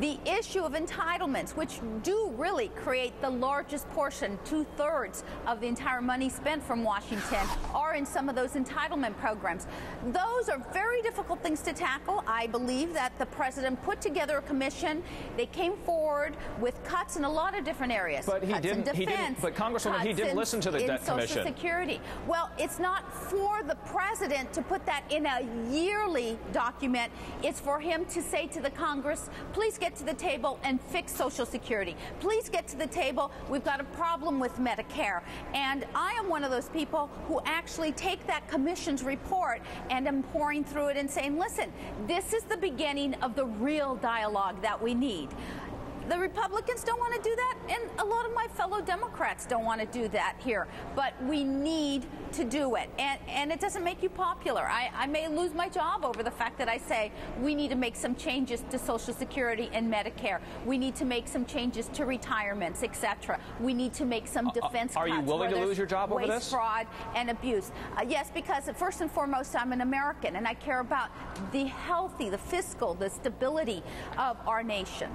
the issue of entitlements, which do really create the largest portion, two thirds of the entire money spent from Washington, are in some of those entitlement programs. Those are very difficult things to tackle. I believe that the president put together a commission. They came forward with cuts in a lot of different areas. But he cuts didn't. In defense, he didn't. But Congresswoman, he didn't in, listen to the in debt Social commission. Security. Well, it's not for the president to put that in a yearly document. It's for him to say to the Congress, please get to the table and fix Social Security. Please get to the table. We've got a problem with Medicare. And I am one of those people who actually take that commission's report and am pouring through it and saying, listen, this is the beginning of the real dialogue that we need. The Republicans don't want to do that, and a lot of my fellow Democrats don't want to do that here. But we need to do it. And, and it doesn't make you popular. I, I may lose my job over the fact that I say we need to make some changes to Social Security and Medicare. We need to make some changes to retirements, etc. We need to make some defense uh, Are cuts you willing to lose your job waste, this? fraud, and abuse. Uh, yes, because first and foremost, I'm an American, and I care about the healthy, the fiscal, the stability of our nation.